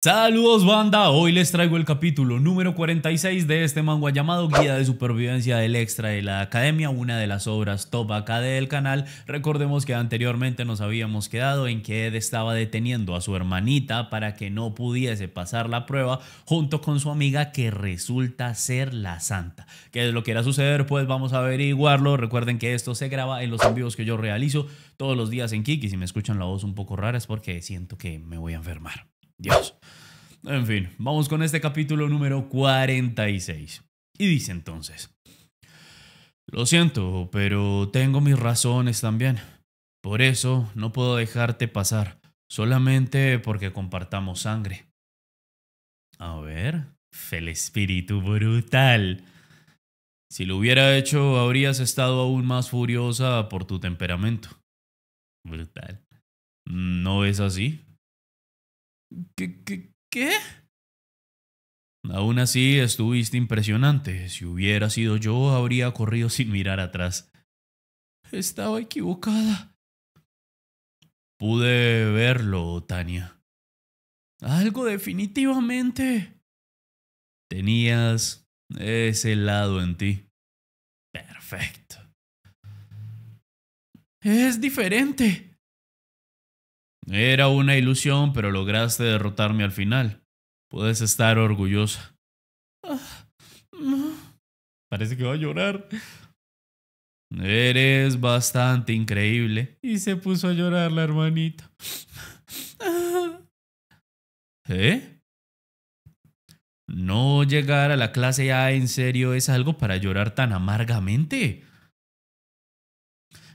Saludos banda, hoy les traigo el capítulo número 46 de este manga llamado Guía de Supervivencia del Extra de la Academia, una de las obras top acá del canal. Recordemos que anteriormente nos habíamos quedado en que Ed estaba deteniendo a su hermanita para que no pudiese pasar la prueba junto con su amiga que resulta ser la santa. ¿Qué es lo que irá suceder? Pues vamos a averiguarlo. Recuerden que esto se graba en los envíos que yo realizo todos los días en Kiki. Si me escuchan la voz un poco rara es porque siento que me voy a enfermar. Dios. En fin, vamos con este capítulo número 46. Y dice entonces, lo siento, pero tengo mis razones también. Por eso no puedo dejarte pasar, solamente porque compartamos sangre. A ver, fel espíritu brutal. Si lo hubiera hecho, habrías estado aún más furiosa por tu temperamento. Brutal. ¿No es así? ¿Qué, qué, qué? Aún así, estuviste impresionante. Si hubiera sido yo, habría corrido sin mirar atrás. Estaba equivocada. Pude verlo, Tania. Algo definitivamente. Tenías ese lado en ti. Perfecto. Es diferente. Era una ilusión, pero lograste derrotarme al final. Puedes estar orgullosa. Parece que va a llorar. Eres bastante increíble. Y se puso a llorar la hermanita. ¿Eh? No llegar a la clase A en serio es algo para llorar tan amargamente.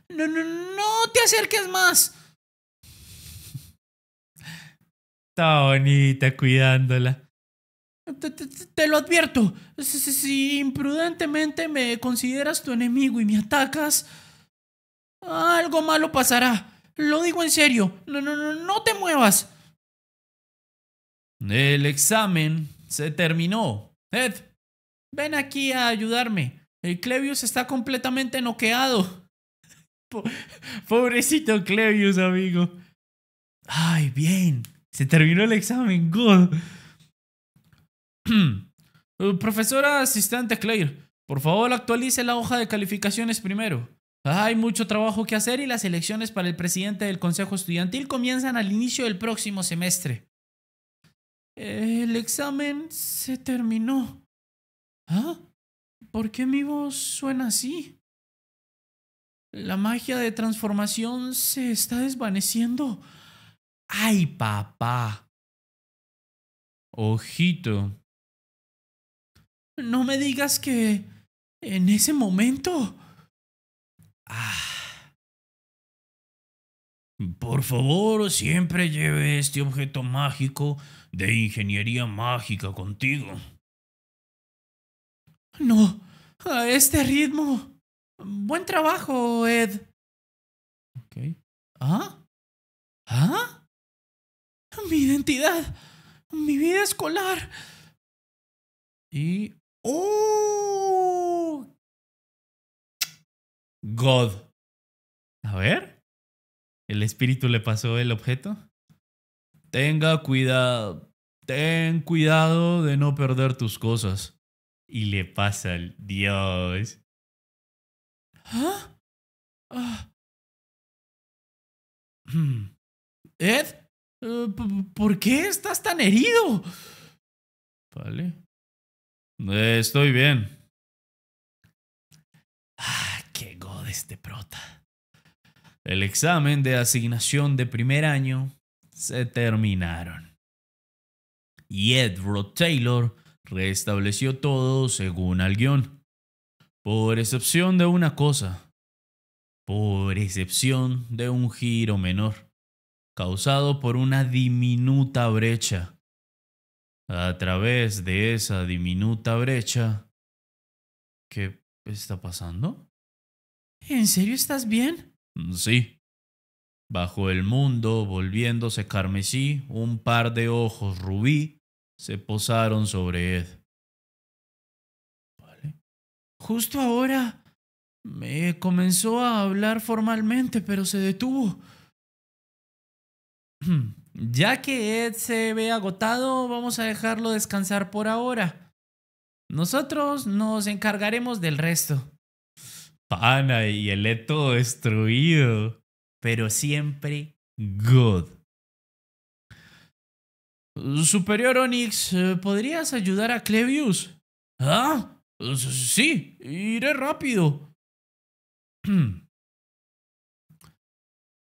No, no, no te acerques más. Está bonita cuidándola. Te, lo advierto. Si, imprudentemente me consideras tu enemigo y me atacas, algo malo pasará. Lo digo en serio. No, no, no, no te muevas. El examen se terminó. Ed, ven aquí a ayudarme. El Clevius está completamente noqueado. Pobrecito Clevius, amigo. Ay, bien. Se terminó el examen, good. Profesora asistente Claire, por favor actualice la hoja de calificaciones primero. Hay mucho trabajo que hacer y las elecciones para el presidente del Consejo Estudiantil comienzan al inicio del próximo semestre. El examen se terminó. ¿Ah? ¿Por qué mi voz suena así? La magia de transformación se está desvaneciendo. ¡Ay, papá! Ojito. No me digas que... en ese momento... Ah. Por favor, siempre lleve este objeto mágico de ingeniería mágica contigo. No, a este ritmo. Buen trabajo, Ed. Ok. ¿Ah? ¿Ah? Mi identidad, mi vida escolar. Y... ¡Oh! God. A ver. ¿El espíritu le pasó el objeto? Tenga cuidado. Ten cuidado de no perder tus cosas. Y le pasa al Dios. ¿Ah? ah. Hmm. ¿Ed? Eh, ¿Por qué estás tan herido? Vale. estoy bien. Ah, qué god este prota. El examen de asignación de primer año se terminaron. Y Edward Taylor restableció todo según el guion. Por excepción de una cosa. Por excepción de un giro menor causado por una diminuta brecha. A través de esa diminuta brecha... ¿Qué está pasando? ¿En serio estás bien? Sí. Bajo el mundo, volviéndose carmesí, un par de ojos rubí se posaron sobre Ed. Vale. Justo ahora me comenzó a hablar formalmente, pero se detuvo. Ya que Ed se ve agotado, vamos a dejarlo descansar por ahora. Nosotros nos encargaremos del resto. Pana, y el Ed todo destruido. Pero siempre good. Superior Onyx, ¿podrías ayudar a Clevius? Ah, sí, iré rápido.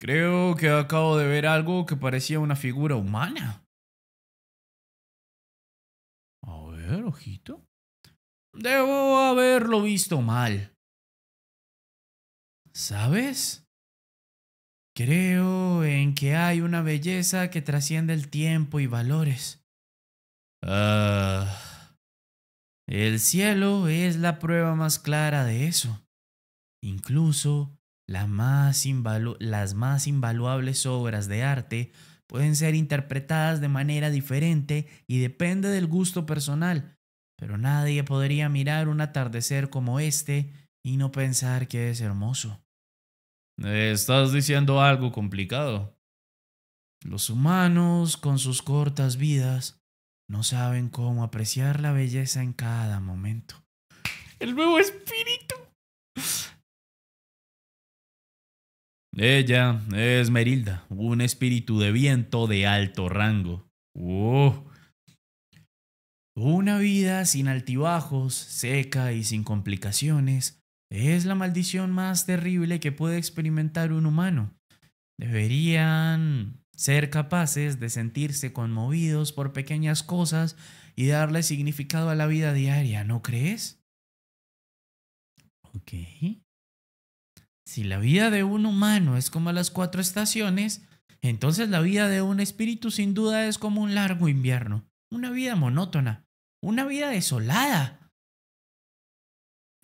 Creo que acabo de ver algo que parecía una figura humana. A ver, ojito. Debo haberlo visto mal. ¿Sabes? Creo en que hay una belleza que trasciende el tiempo y valores. Ah, el cielo es la prueba más clara de eso. Incluso las más invaluables obras de arte pueden ser interpretadas de manera diferente y depende del gusto personal, pero nadie podría mirar un atardecer como este y no pensar que es hermoso. Estás diciendo algo complicado. Los humanos, con sus cortas vidas, no saben cómo apreciar la belleza en cada momento. El nuevo espíritu. Ella es Merilda, un espíritu de viento de alto rango. Una vida sin altibajos, seca y sin complicaciones, es la maldición más terrible que puede experimentar un humano. Deberían ser capaces de sentirse conmovidos por pequeñas cosas y darle significado a la vida diaria, ¿no crees? Ok. Si la vida de un humano es como las cuatro estaciones, entonces la vida de un espíritu sin duda es como un largo invierno, una vida monótona, una vida desolada.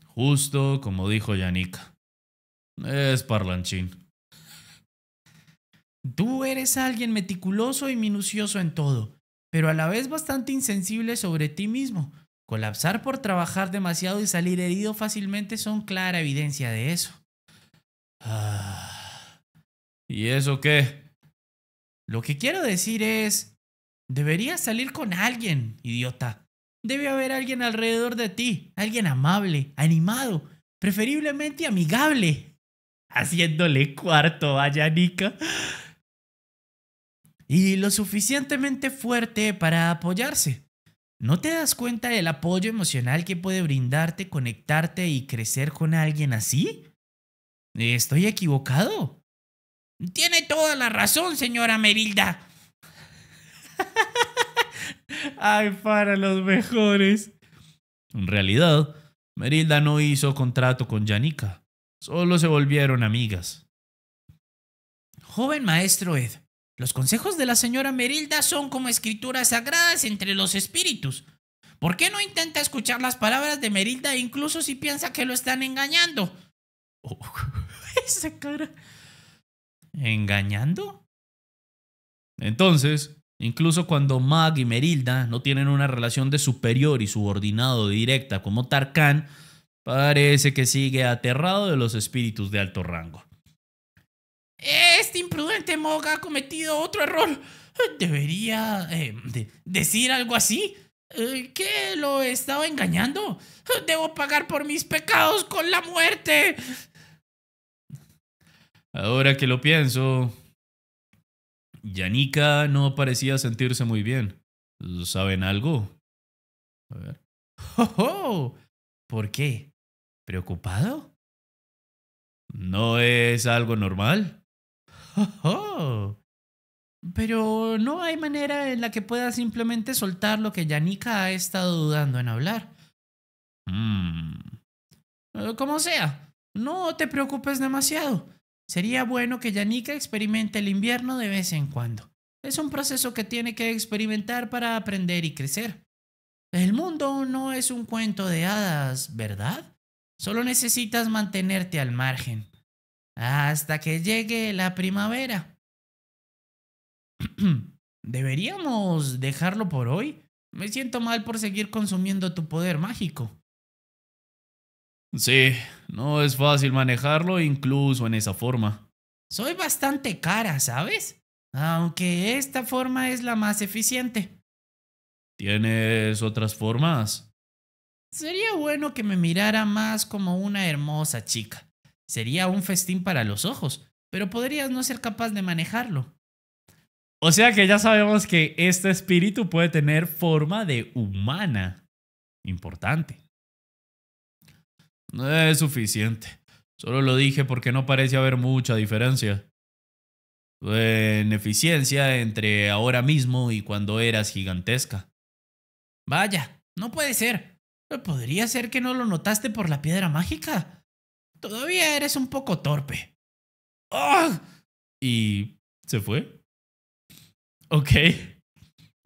Justo como dijo Yanika. Es parlanchín. Tú eres alguien meticuloso y minucioso en todo, pero a la vez bastante insensible sobre ti mismo. Colapsar por trabajar demasiado y salir herido fácilmente son clara evidencia de eso. Ah, ¿Y eso qué? Lo que quiero decir es, deberías salir con alguien, idiota. Debe haber alguien alrededor de ti, alguien amable, animado, preferiblemente amigable. Haciéndole cuarto a Yanika. Y lo suficientemente fuerte para apoyarse. ¿No te das cuenta del apoyo emocional que puede brindarte, conectarte y crecer con alguien así? ¿Estoy equivocado? Tiene toda la razón, señora Merilda. Ay, para los mejores. En realidad, Merilda no hizo contrato con Yanika. Solo se volvieron amigas. Joven maestro Ed, los consejos de la señora Merilda son como escrituras sagradas entre los espíritus. ¿Por qué no intenta escuchar las palabras de Merilda incluso si piensa que lo están engañando? Oh. esa cara. ¿Engañando? Entonces, incluso cuando Mag y Merilda no tienen una relación de superior y subordinado directa como Tarkan, parece que sigue aterrado de los espíritus de alto rango. Este imprudente Mog ha cometido otro error. Debería eh, decir algo así. Eh, ¿Qué lo estaba engañando? Debo pagar por mis pecados con la muerte. Ahora que lo pienso, Yanika no parecía sentirse muy bien. ¿Saben algo? A ver. ¡Oh, ¿Por qué? ¿Preocupado? ¿No es algo normal? ¡Oh, Pero no hay manera en la que pueda simplemente soltar lo que Yanika ha estado dudando en hablar. Hmm. Como sea, no te preocupes demasiado. Sería bueno que Yanika experimente el invierno de vez en cuando. Es un proceso que tiene que experimentar para aprender y crecer. El mundo no es un cuento de hadas, ¿verdad? Solo necesitas mantenerte al margen. Hasta que llegue la primavera. ¿Deberíamos dejarlo por hoy? Me siento mal por seguir consumiendo tu poder mágico. Sí, no es fácil manejarlo incluso en esa forma. Soy bastante cara, ¿sabes? Aunque esta forma es la más eficiente. ¿Tienes otras formas? Sería bueno que me mirara más como una hermosa chica. Sería un festín para los ojos, pero podrías no ser capaz de manejarlo. O sea que ya sabemos que este espíritu puede tener forma de humana. Importante. No es suficiente. Solo lo dije porque no parece haber mucha diferencia. En eficiencia entre ahora mismo y cuando eras gigantesca. Vaya, no puede ser. Podría ser que no lo notaste por la piedra mágica. Todavía eres un poco torpe. ¡Ah! ¿Y se fue? Ok.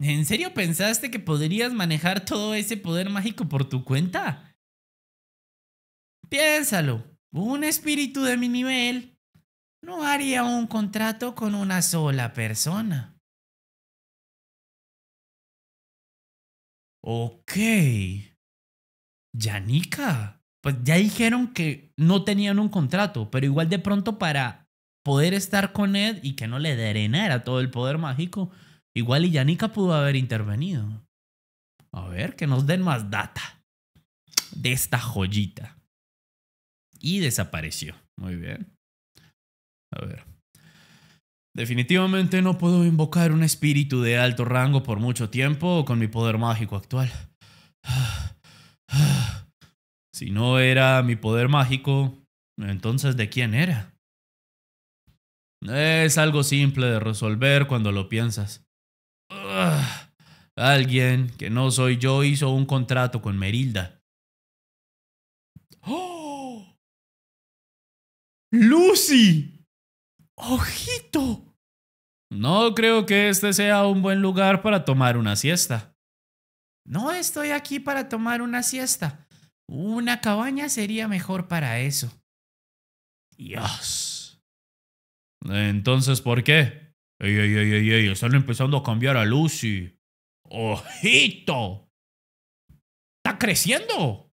¿En serio pensaste que podrías manejar todo ese poder mágico por tu cuenta? Piénsalo. Un espíritu de mi nivel no haría un contrato con una sola persona. Ok. Yanika. Pues ya dijeron que no tenían un contrato, pero igual de pronto para poder estar con Ed y que no le drenara todo el poder mágico, igual y pudo haber intervenido. A ver, que nos den más data de esta joyita. Y desapareció. Muy bien. A ver. Definitivamente no puedo invocar un espíritu de alto rango por mucho tiempo con mi poder mágico actual. Si no era mi poder mágico, entonces ¿de quién era? Es algo simple de resolver cuando lo piensas. alguien que no soy yo hizo un contrato con Merilda. ¡Oh! ¡Lucy! ¡Ojito! No creo que este sea un buen lugar para tomar una siesta. No estoy aquí para tomar una siesta. Una cabaña sería mejor para eso. Dios. Entonces, ¿por qué? Ey, ey, ey, ey, ey, están empezando a cambiar a Lucy. ¡Ojito! ¡Está creciendo!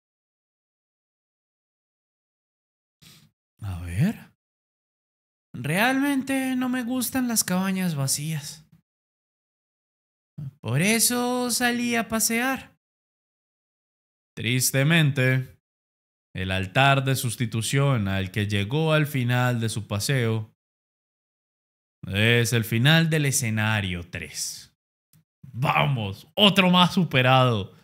A ver. Realmente no me gustan las cabañas vacías. Por eso salí a pasear. Tristemente, el altar de sustitución al que llegó al final de su paseo es el final del escenario 3. Vamos, otro más superado.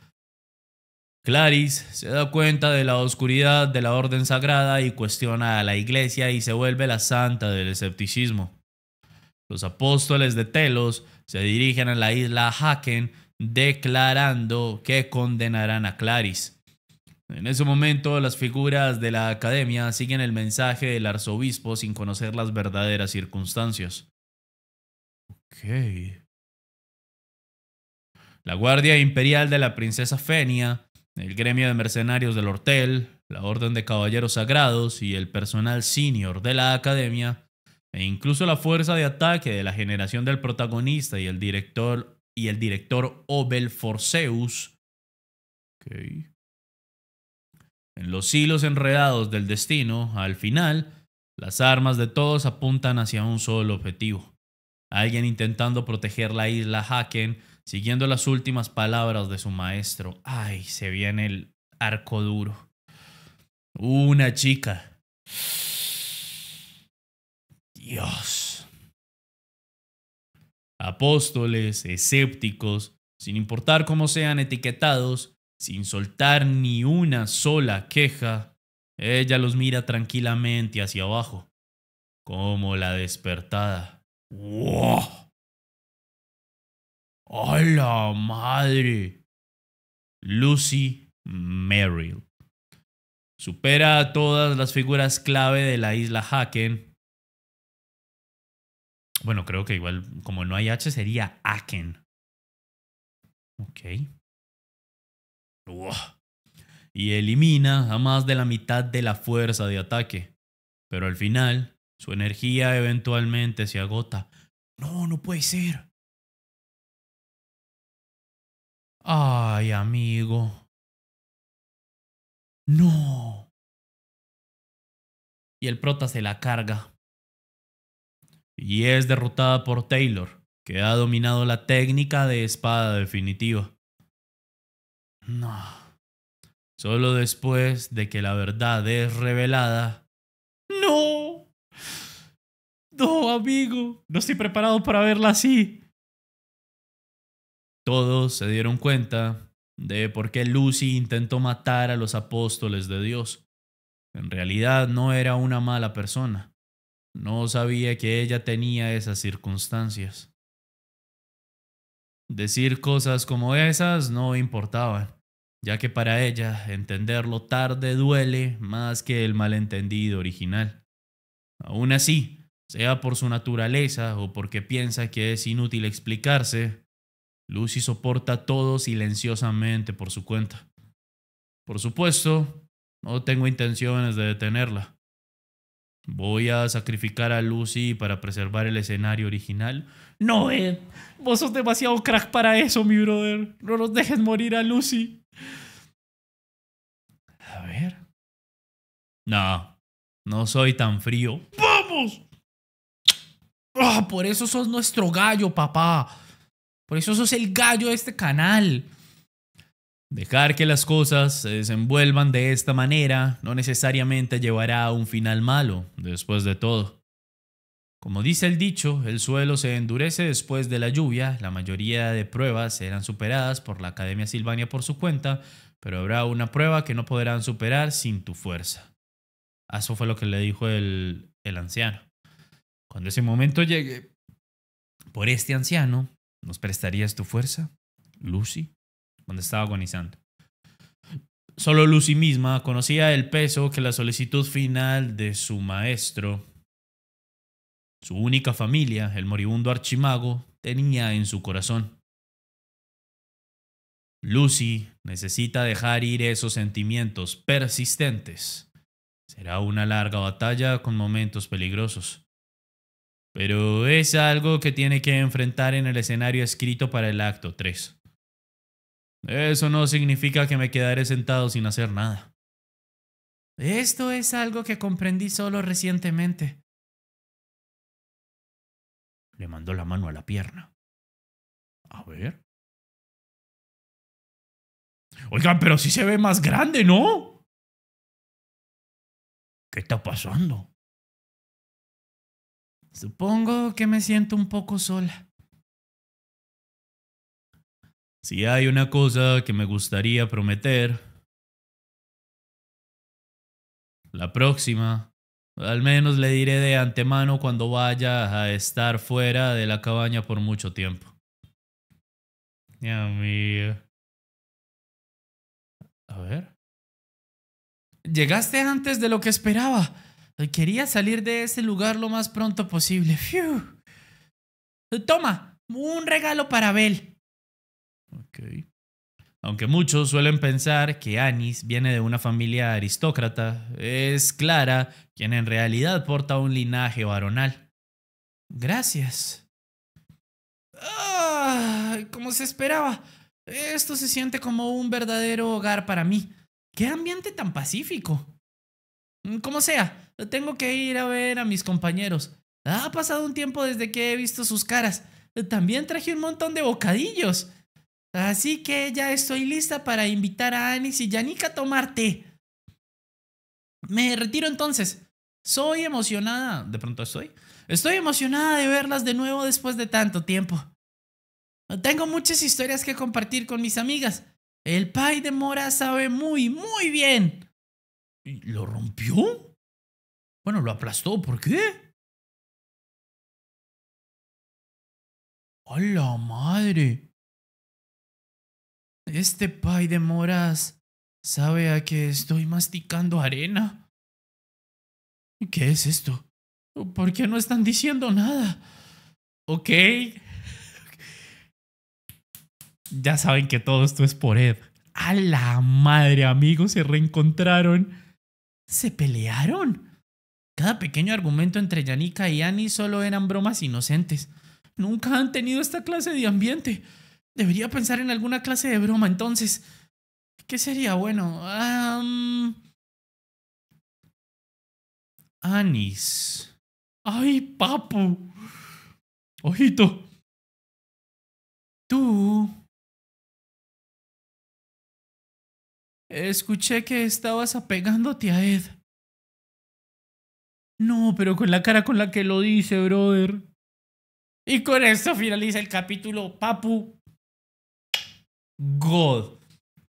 Clarice se da cuenta de la oscuridad de la orden sagrada y cuestiona a la iglesia y se vuelve la santa del escepticismo. Los apóstoles de Telos se dirigen a la isla Haken declarando que condenarán a Clarice. En ese momento, las figuras de la academia siguen el mensaje del arzobispo sin conocer las verdaderas circunstancias. Ok. La Guardia Imperial de la Princesa Fenia, el gremio de mercenarios del Hortel, la Orden de Caballeros Sagrados y el personal senior de la Academia, e incluso la fuerza de ataque de la generación del protagonista y el director y el director Obel Forceus. En los hilos enredados del destino, al final, las armas de todos apuntan hacia un solo objetivo. Alguien intentando proteger la isla Haken, siguiendo las últimas palabras de su maestro. Ay, se viene el arco duro. Una chica. Dios apóstoles, escépticos, sin importar cómo sean etiquetados, sin soltar ni una sola queja, ella los mira tranquilamente hacia abajo, como la despertada. ¡Wow! ¡A madre! Lucy Merrill. Supera a todas las figuras clave de la isla Haken bueno, creo que igual, como no hay H, sería Aken. Ok. Y elimina a más de la mitad de la fuerza de ataque. Pero al final, su energía eventualmente se agota. No, no puede ser. Ay, amigo. No. Y el prota se la carga y es derrotada por Taylor, que ha dominado la técnica de espada definitiva. No. Solo después de que la verdad es revelada. ¡No! No, amigo, no estoy preparado para verla así. Todos se dieron cuenta de por qué Lucy intentó matar a los apóstoles de Dios. En realidad no era una mala persona. No sabía que ella tenía esas circunstancias. Decir cosas como esas no importaban, ya que para ella entenderlo tarde duele más que el malentendido original. Aún así, sea por su naturaleza o porque piensa que es inútil explicarse, Lucy soporta todo silenciosamente por su cuenta. Por supuesto, no tengo intenciones de detenerla. ¿Voy a sacrificar a Lucy para preservar el escenario original? No, Ed. Vos sos demasiado crack para eso, mi brother. No nos dejes morir a Lucy. A ver. No, no soy tan frío. ¡Vamos! Ah, por eso sos nuestro gallo, papá. Por eso sos el gallo de este canal. Dejar que las cosas se desenvuelvan de esta manera no necesariamente llevará a un final malo, después de todo. Como dice el dicho, el suelo se endurece después de la lluvia, la mayoría de pruebas serán superadas por la Academia Silvania por su cuenta, pero habrá una prueba que no podrán superar sin tu fuerza. Eso fue lo que le dijo el, el anciano. Cuando ese momento llegue, por este anciano, ¿Nos prestarías tu fuerza, Lucy? Cuando estaba agonizando. Solo Lucy misma conocía el peso que la solicitud final de su maestro, su única familia, el moribundo archimago, tenía en su corazón. Lucy necesita dejar ir esos sentimientos persistentes. Será una larga batalla con momentos peligrosos pero es algo que tiene que enfrentar en el escenario escrito para el acto 3. Eso no significa que me quedaré sentado sin hacer nada. Esto es algo que comprendí solo recientemente. Le mandó la mano a la pierna. A ver. Oigan, pero si se ve más grande, ¿no? ¿Qué está pasando? Supongo que me siento un poco sola. Si hay una cosa que me gustaría prometer, la próxima, al menos le diré de antemano cuando vaya a estar fuera de la cabaña por mucho tiempo. Dios mío. A ver. Llegaste antes de lo que esperaba. Quería salir de ese lugar lo más pronto posible. Toma, un regalo para Bel. Ok. Aunque muchos suelen pensar que Anis viene de una familia aristócrata, es Clara quien en realidad porta un linaje varonal. Gracias. Ah, como se esperaba. Esto se siente como un verdadero hogar para mí. ¡Qué ambiente tan pacífico! Como sea, tengo que ir a ver a mis compañeros. Ha pasado un tiempo desde que he visto sus caras. También traje un montón de bocadillos. Así que ya estoy lista para invitar a Anis y Yanika a tomar té. Me retiro entonces. Soy emocionada. De pronto estoy. Estoy emocionada de verlas de nuevo después de tanto tiempo. Tengo muchas historias que compartir con mis amigas. El pay de mora sabe muy, muy bien. ¿Lo rompió? Bueno, lo aplastó. ¿Por qué? ¡A la madre! Este pay de moras sabe a que estoy masticando arena. ¿Qué es esto? ¿Por qué no están diciendo nada? Ok. Ya saben que todo esto es por Ed. A la madre, amigos, se reencontraron. ¿Se pelearon? Cada pequeño argumento entre Yanika y Annie solo eran bromas inocentes. Nunca han tenido esta clase de ambiente. Debería pensar en alguna clase de broma entonces. ¿Qué sería bueno? Anis. Ay, papu. Ojito. Tú. Escuché que estabas apegándote a Ed. No, pero con la cara con la que lo dice, brother. Y con esto finaliza el capítulo, papu. God.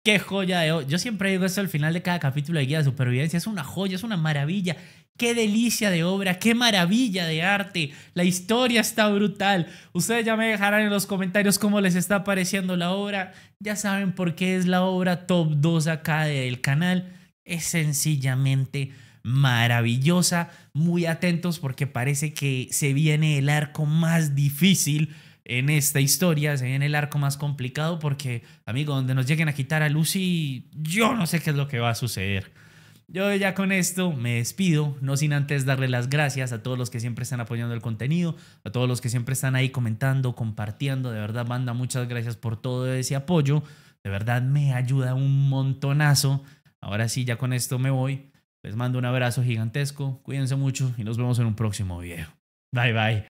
Qué joya de... Yo siempre digo esto al final de cada capítulo de Guía de Supervivencia. Es una joya, es una maravilla. Qué delicia de obra, qué maravilla de arte. La historia está brutal. Ustedes ya me dejarán en los comentarios cómo les está pareciendo la obra. Ya saben por qué es la obra top 2 acá del canal. Es sencillamente maravillosa. Muy atentos porque parece que se viene el arco más difícil en esta historia, se viene el arco más complicado porque, amigo, donde nos lleguen a quitar a Lucy, yo no sé qué es lo que va a suceder. Yo ya con esto me despido, no sin antes darle las gracias a todos los que siempre están apoyando el contenido, a todos los que siempre están ahí comentando, compartiendo. De verdad, banda, muchas gracias por todo ese apoyo. De verdad me ayuda un montonazo. Ahora sí, ya con esto me voy. Les mando un abrazo gigantesco. Cuídense mucho y nos vemos en un próximo video. Bye bye.